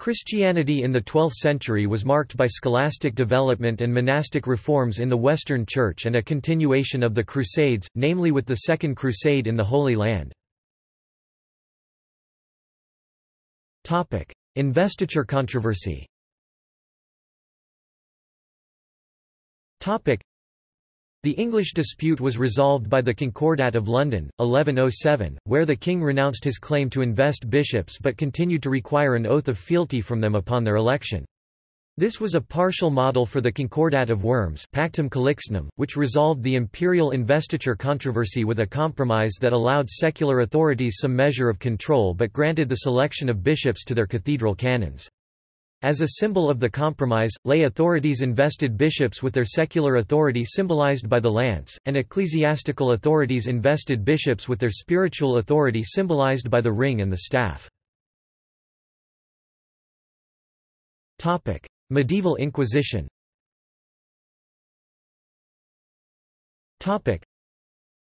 Christianity in the 12th century was marked by scholastic development and monastic reforms in the Western Church and a continuation of the Crusades, namely with the Second Crusade in the Holy Land. Investiture controversy the English dispute was resolved by the Concordat of London, 1107, where the king renounced his claim to invest bishops but continued to require an oath of fealty from them upon their election. This was a partial model for the Concordat of Worms Pactum Calixtinum, which resolved the imperial investiture controversy with a compromise that allowed secular authorities some measure of control but granted the selection of bishops to their cathedral canons. As a symbol of the compromise, lay authorities invested bishops with their secular authority symbolized by the lance, and ecclesiastical authorities invested bishops with their spiritual authority symbolized by the ring and the staff. Medieval Inquisition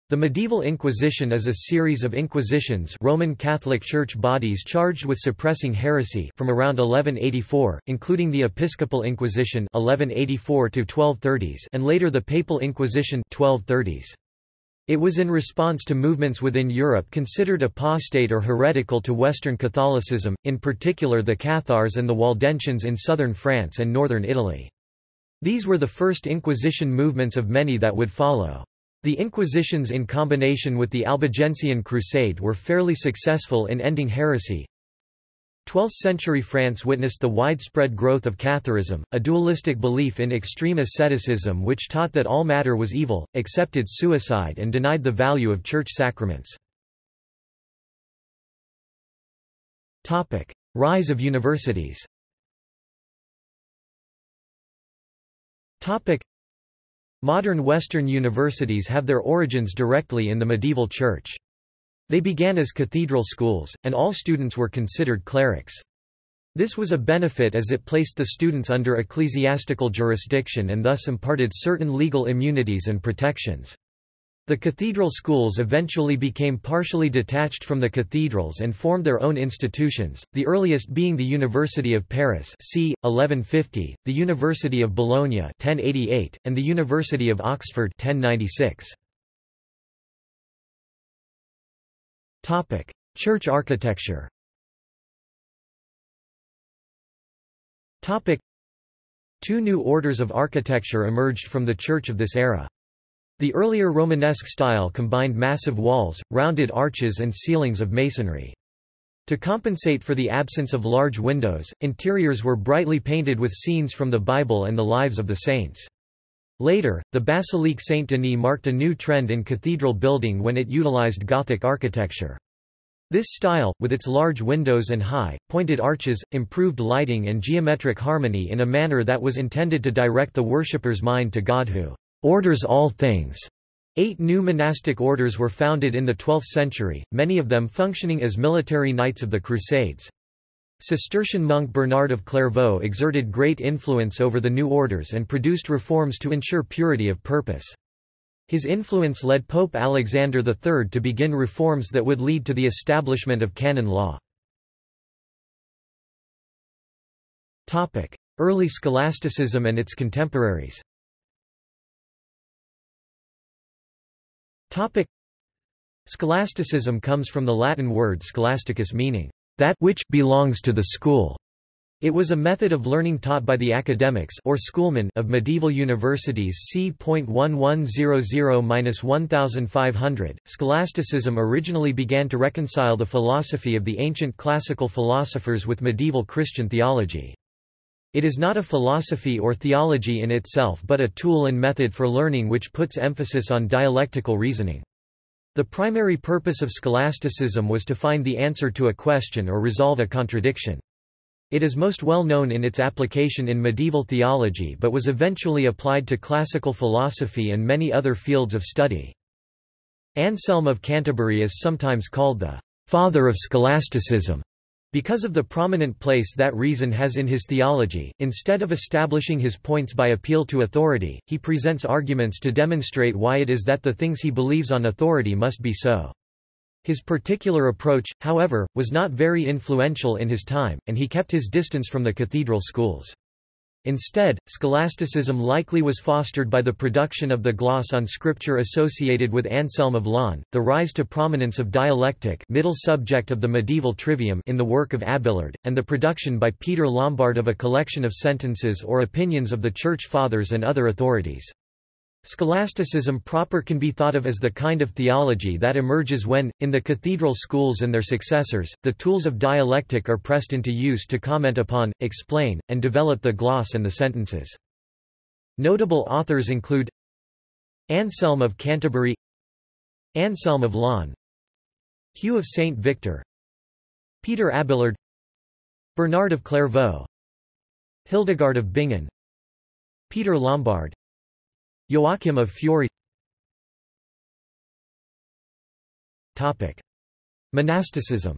the medieval Inquisition is a series of inquisitions Roman Catholic Church bodies charged with suppressing heresy from around 1184, including the Episcopal Inquisition 1184 1230s and later the Papal Inquisition 1230s. It was in response to movements within Europe considered apostate or heretical to Western Catholicism, in particular the Cathars and the Waldensians in southern France and northern Italy. These were the first Inquisition movements of many that would follow. The Inquisitions in combination with the Albigensian Crusade were fairly successful in ending heresy. 12th-century France witnessed the widespread growth of Catharism, a dualistic belief in extreme asceticism which taught that all matter was evil, accepted suicide and denied the value of church sacraments. Rise of universities Modern Western universities have their origins directly in the medieval church. They began as cathedral schools, and all students were considered clerics. This was a benefit as it placed the students under ecclesiastical jurisdiction and thus imparted certain legal immunities and protections. The cathedral schools eventually became partially detached from the cathedrals and formed their own institutions, the earliest being the University of Paris c. 1150, the University of Bologna 1088, and the University of Oxford 1096. Church architecture Two new orders of architecture emerged from the church of this era. The earlier Romanesque style combined massive walls, rounded arches and ceilings of masonry. To compensate for the absence of large windows, interiors were brightly painted with scenes from the Bible and the lives of the saints. Later, the Basilique Saint-Denis marked a new trend in cathedral building when it utilized Gothic architecture. This style, with its large windows and high, pointed arches, improved lighting and geometric harmony in a manner that was intended to direct the worshipper's mind to God who orders all things. Eight new monastic orders were founded in the 12th century, many of them functioning as military knights of the Crusades. Cistercian monk Bernard of Clairvaux exerted great influence over the new orders and produced reforms to ensure purity of purpose. His influence led Pope Alexander III to begin reforms that would lead to the establishment of canon law. Early scholasticism and its contemporaries Topic. Scholasticism comes from the Latin word scholasticus meaning, that which belongs to the school. It was a method of learning taught by the academics or schoolmen of medieval universities c.1100-1500. Scholasticism originally began to reconcile the philosophy of the ancient classical philosophers with medieval Christian theology. It is not a philosophy or theology in itself but a tool and method for learning which puts emphasis on dialectical reasoning. The primary purpose of scholasticism was to find the answer to a question or resolve a contradiction. It is most well known in its application in medieval theology but was eventually applied to classical philosophy and many other fields of study. Anselm of Canterbury is sometimes called the father of scholasticism because of the prominent place that reason has in his theology, instead of establishing his points by appeal to authority, he presents arguments to demonstrate why it is that the things he believes on authority must be so. His particular approach, however, was not very influential in his time, and he kept his distance from the cathedral schools. Instead, scholasticism likely was fostered by the production of the gloss on scripture associated with Anselm of Laon, the rise to prominence of dialectic middle subject of the medieval trivium in the work of Abelard, and the production by Peter Lombard of a collection of sentences or opinions of the Church Fathers and other authorities. Scholasticism proper can be thought of as the kind of theology that emerges when, in the cathedral schools and their successors, the tools of dialectic are pressed into use to comment upon, explain, and develop the gloss and the sentences. Notable authors include Anselm of Canterbury Anselm of Laon Hugh of St. Victor Peter Abelard Bernard of Clairvaux Hildegard of Bingen Peter Lombard Joachim of Fiore Topic. Monasticism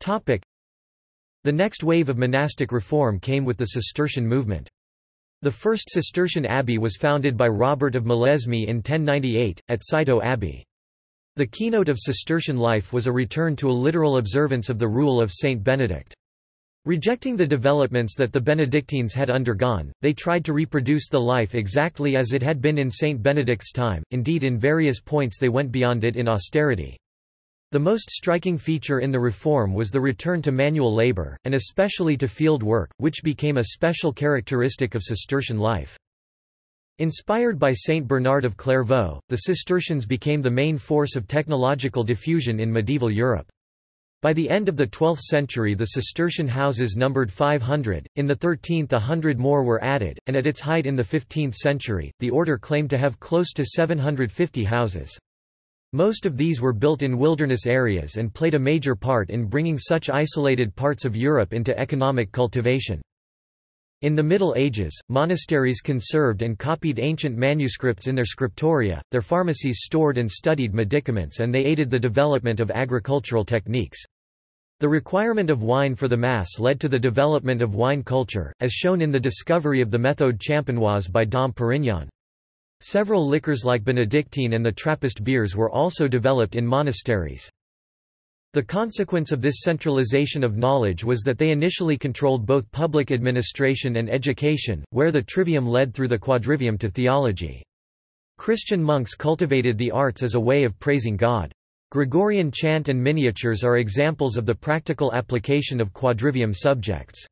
Topic. The next wave of monastic reform came with the Cistercian movement. The first Cistercian abbey was founded by Robert of Molesme in 1098, at Citeaux Abbey. The keynote of Cistercian life was a return to a literal observance of the rule of Saint Benedict. Rejecting the developments that the Benedictines had undergone, they tried to reproduce the life exactly as it had been in Saint Benedict's time, indeed in various points they went beyond it in austerity. The most striking feature in the reform was the return to manual labor, and especially to field work, which became a special characteristic of Cistercian life. Inspired by Saint Bernard of Clairvaux, the Cistercians became the main force of technological diffusion in medieval Europe. By the end of the 12th century the Cistercian houses numbered 500, in the 13th a hundred more were added, and at its height in the 15th century, the order claimed to have close to 750 houses. Most of these were built in wilderness areas and played a major part in bringing such isolated parts of Europe into economic cultivation. In the Middle Ages, monasteries conserved and copied ancient manuscripts in their scriptoria, their pharmacies stored and studied medicaments and they aided the development of agricultural techniques. The requirement of wine for the Mass led to the development of wine culture, as shown in the discovery of the méthode champenoise by Dom Perignon. Several liquors like Benedictine and the Trappist beers were also developed in monasteries. The consequence of this centralization of knowledge was that they initially controlled both public administration and education, where the trivium led through the quadrivium to theology. Christian monks cultivated the arts as a way of praising God. Gregorian chant and miniatures are examples of the practical application of quadrivium subjects.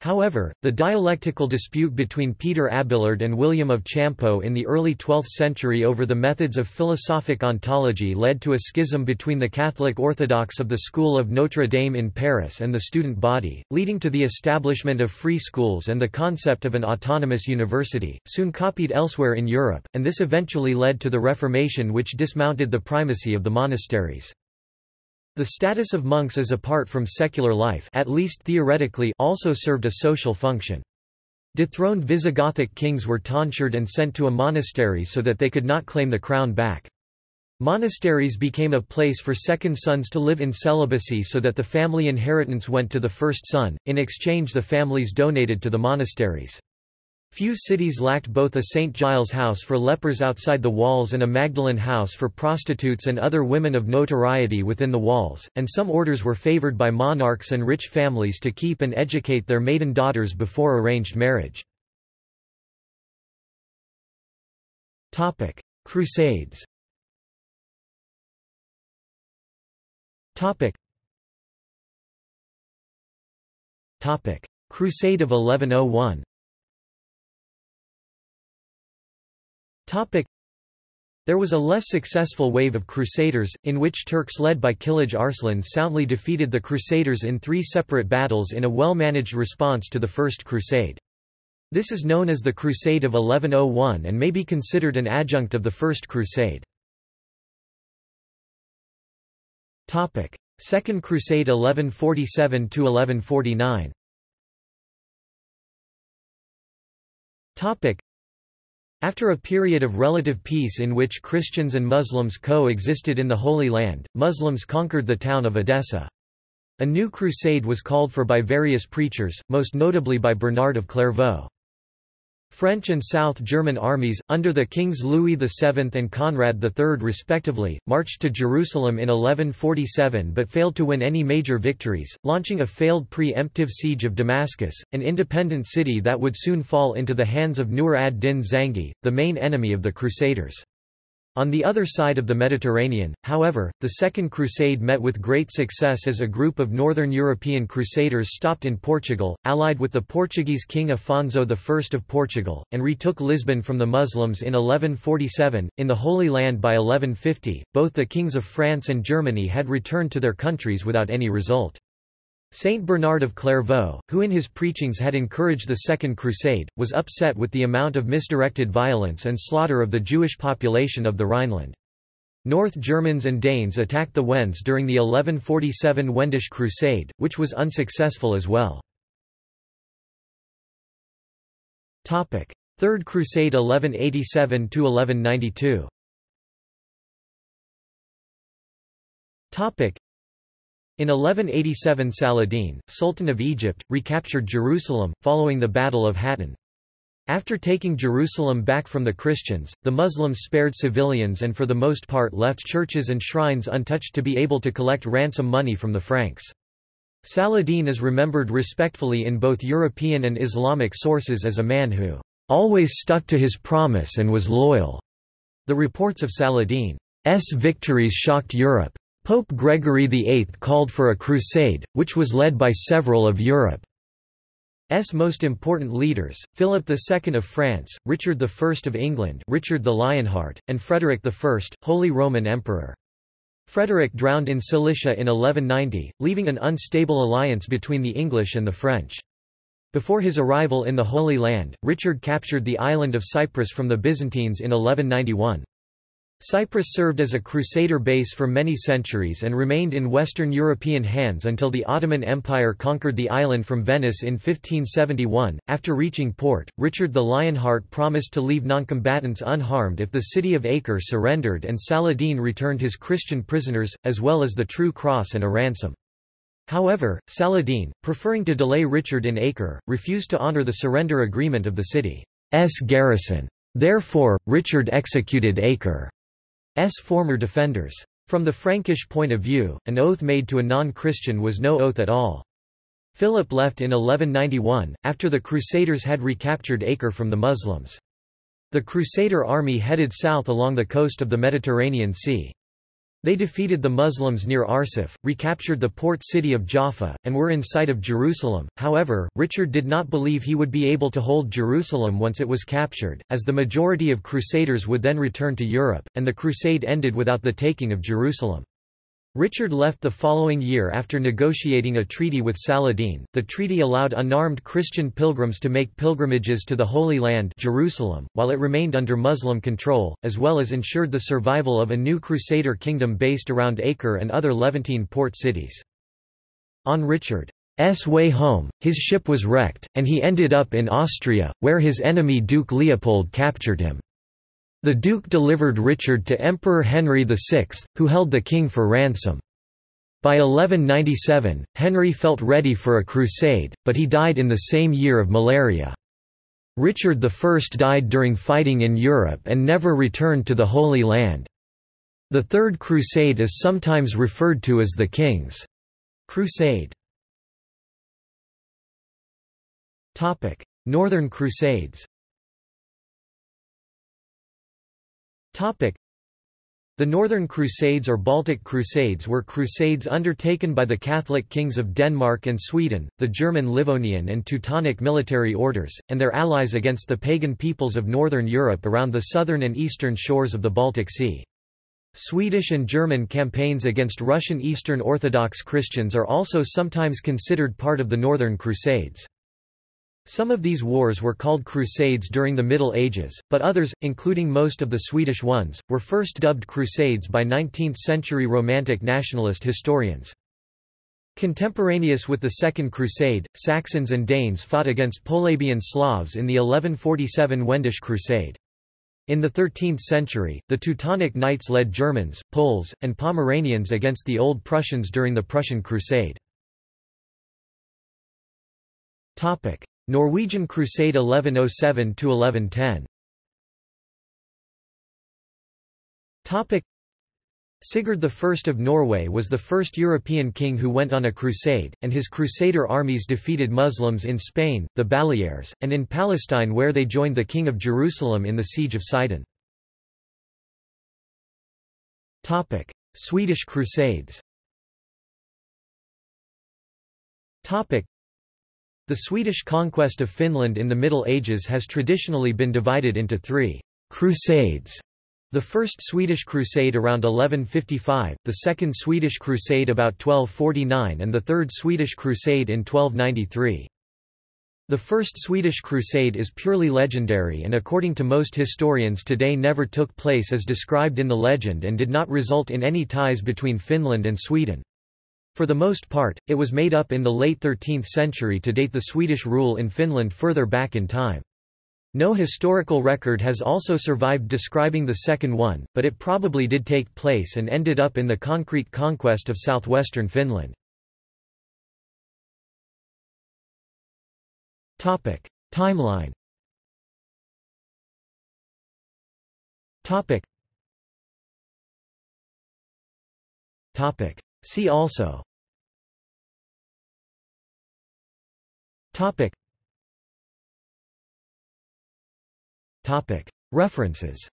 However, the dialectical dispute between Peter Abelard and William of Champeaux in the early 12th century over the methods of philosophic ontology led to a schism between the Catholic Orthodox of the School of Notre Dame in Paris and the student body, leading to the establishment of free schools and the concept of an autonomous university, soon copied elsewhere in Europe, and this eventually led to the Reformation which dismounted the primacy of the monasteries. The status of monks as apart from secular life at least theoretically also served a social function. Dethroned Visigothic kings were tonsured and sent to a monastery so that they could not claim the crown back. Monasteries became a place for second sons to live in celibacy so that the family inheritance went to the first son, in exchange the families donated to the monasteries. Few cities lacked both a St. Giles house for lepers outside the walls and a Magdalen house for prostitutes and other women of notoriety within the walls, and some orders were favored by monarchs and rich families to keep and educate their maiden daughters before arranged marriage. Crusades Crusade of 1101 There was a less successful wave of crusaders, in which Turks led by Kilij Arslan soundly defeated the crusaders in three separate battles in a well-managed response to the First Crusade. This is known as the Crusade of 1101 and may be considered an adjunct of the First Crusade. Second Crusade 1147–1149 after a period of relative peace in which Christians and Muslims co-existed in the Holy Land, Muslims conquered the town of Edessa. A new crusade was called for by various preachers, most notably by Bernard of Clairvaux. French and South German armies, under the kings Louis VII and Conrad III respectively, marched to Jerusalem in 1147 but failed to win any major victories, launching a failed pre-emptive siege of Damascus, an independent city that would soon fall into the hands of Nur ad-Din Zangi, the main enemy of the Crusaders. On the other side of the Mediterranean, however, the Second Crusade met with great success as a group of northern European crusaders stopped in Portugal, allied with the Portuguese king Afonso I of Portugal, and retook Lisbon from the Muslims in 1147. In the Holy Land by 1150, both the kings of France and Germany had returned to their countries without any result. Saint Bernard of Clairvaux, who in his preachings had encouraged the Second Crusade, was upset with the amount of misdirected violence and slaughter of the Jewish population of the Rhineland. North Germans and Danes attacked the Wends during the 1147 Wendish Crusade, which was unsuccessful as well. Third Crusade 1187–1192 in 1187 Saladin, Sultan of Egypt, recaptured Jerusalem, following the Battle of Hattin. After taking Jerusalem back from the Christians, the Muslims spared civilians and for the most part left churches and shrines untouched to be able to collect ransom money from the Franks. Saladin is remembered respectfully in both European and Islamic sources as a man who always stuck to his promise and was loyal. The reports of Saladin's victories shocked Europe. Pope Gregory VIII called for a crusade, which was led by several of Europe's most important leaders, Philip II of France, Richard I of England Richard the Lionheart, and Frederick I, Holy Roman Emperor. Frederick drowned in Cilicia in 1190, leaving an unstable alliance between the English and the French. Before his arrival in the Holy Land, Richard captured the island of Cyprus from the Byzantines in 1191. Cyprus served as a crusader base for many centuries and remained in Western European hands until the Ottoman Empire conquered the island from Venice in 1571. After reaching port, Richard the Lionheart promised to leave noncombatants unharmed if the city of Acre surrendered and Saladin returned his Christian prisoners, as well as the true cross and a ransom. However, Saladin, preferring to delay Richard in Acre, refused to honor the surrender agreement of the city's garrison. Therefore, Richard executed Acre. S former defenders. From the Frankish point of view, an oath made to a non-Christian was no oath at all. Philip left in 1191, after the Crusaders had recaptured Acre from the Muslims. The Crusader army headed south along the coast of the Mediterranean Sea. They defeated the Muslims near Arsuf, recaptured the port city of Jaffa, and were in sight of Jerusalem. However, Richard did not believe he would be able to hold Jerusalem once it was captured, as the majority of Crusaders would then return to Europe, and the crusade ended without the taking of Jerusalem. Richard left the following year after negotiating a treaty with Saladin. The treaty allowed unarmed Christian pilgrims to make pilgrimages to the Holy Land Jerusalem, while it remained under Muslim control, as well as ensured the survival of a new Crusader kingdom based around Acre and other Levantine port cities. On Richard's way home, his ship was wrecked, and he ended up in Austria, where his enemy Duke Leopold captured him. The Duke delivered Richard to Emperor Henry VI, who held the king for ransom. By 1197, Henry felt ready for a crusade, but he died in the same year of malaria. Richard I died during fighting in Europe and never returned to the Holy Land. The Third Crusade is sometimes referred to as the King's Crusade. Northern Crusades The Northern Crusades or Baltic Crusades were crusades undertaken by the Catholic kings of Denmark and Sweden, the German Livonian and Teutonic military orders, and their allies against the pagan peoples of Northern Europe around the southern and eastern shores of the Baltic Sea. Swedish and German campaigns against Russian Eastern Orthodox Christians are also sometimes considered part of the Northern Crusades. Some of these wars were called Crusades during the Middle Ages, but others, including most of the Swedish ones, were first dubbed Crusades by 19th-century Romantic nationalist historians. Contemporaneous with the Second Crusade, Saxons and Danes fought against Polabian Slavs in the 1147 Wendish Crusade. In the 13th century, the Teutonic Knights led Germans, Poles, and Pomeranians against the Old Prussians during the Prussian Crusade. Norwegian Crusade 1107–1110 Sigurd I of Norway was the first European king who went on a crusade, and his crusader armies defeated Muslims in Spain, the Baleares, and in Palestine where they joined the King of Jerusalem in the Siege of Sidon. Swedish Crusades The Swedish conquest of Finland in the Middle Ages has traditionally been divided into three «crusades» The First Swedish Crusade around 1155, the Second Swedish Crusade about 1249 and the Third Swedish Crusade in 1293. The First Swedish Crusade is purely legendary and according to most historians today never took place as described in the legend and did not result in any ties between Finland and Sweden. For the most part, it was made up in the late 13th century to date the Swedish rule in Finland further back in time. No historical record has also survived describing the second one, but it probably did take place and ended up in the concrete conquest of southwestern Finland. Timeline. Topic. Topic. See also. Topic. Topic References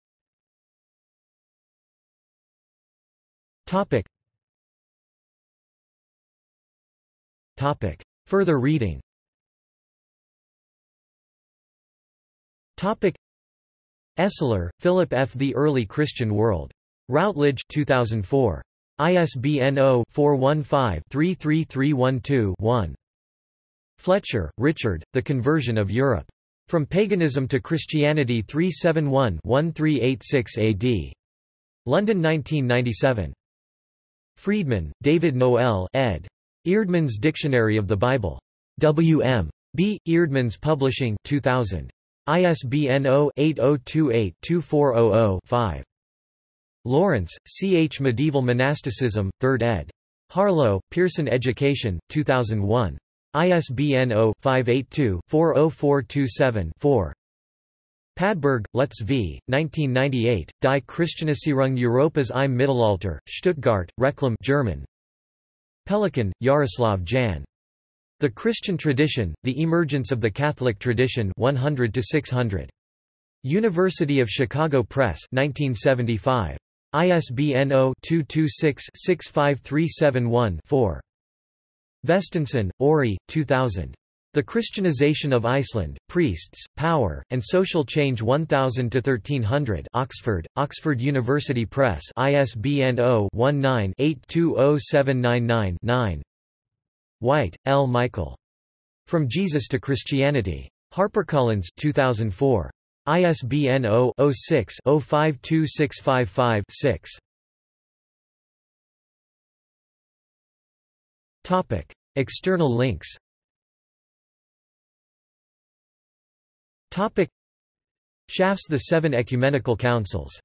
Topic Topic Further reading Esler, Philip F. The Early Christian World. Routledge 2004. ISBN 0-415-33312-1. Fletcher, Richard, The Conversion of Europe. From Paganism to Christianity 371-1386 AD. London 1997. Freedman, David Noel ed. Eerdmans Dictionary of the Bible. W.M. B. Eerdmans Publishing 2000. ISBN 0-8028-2400-5. Lawrence, C. H. Medieval Monasticism, 3rd ed. Harlow, Pearson Education, 2001. ISBN 0-582-40427-4. Padberg, Lutz v. 1998, Die Christianisierung Europas im Mittelalter, Stuttgart, Reclam German. Pelikan, Jaroslav Jan. The Christian Tradition, The Emergence of the Catholic Tradition 100 600. University of Chicago Press 1975. ISBN 0-226-65371-4. Vésteinsson, Orri, 2000. The Christianization of Iceland, Priests, Power, and Social Change 1000–1300 Oxford, Oxford University Press ISBN 0-19-820799-9 White, L. Michael. From Jesus to Christianity. HarperCollins 2004. ISBN 0-06-052655-6. Topic: External links. Topic: Schaff's The Seven Ecumenical Councils